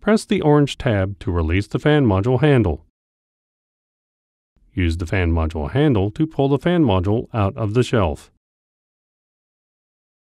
press the orange tab to release the fan module handle. Use the fan module handle to pull the fan module out of the shelf.